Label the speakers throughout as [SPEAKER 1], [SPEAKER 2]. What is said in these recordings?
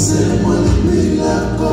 [SPEAKER 1] se mueve la cosa.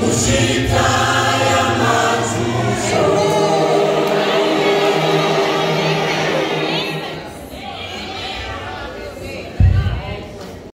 [SPEAKER 2] Música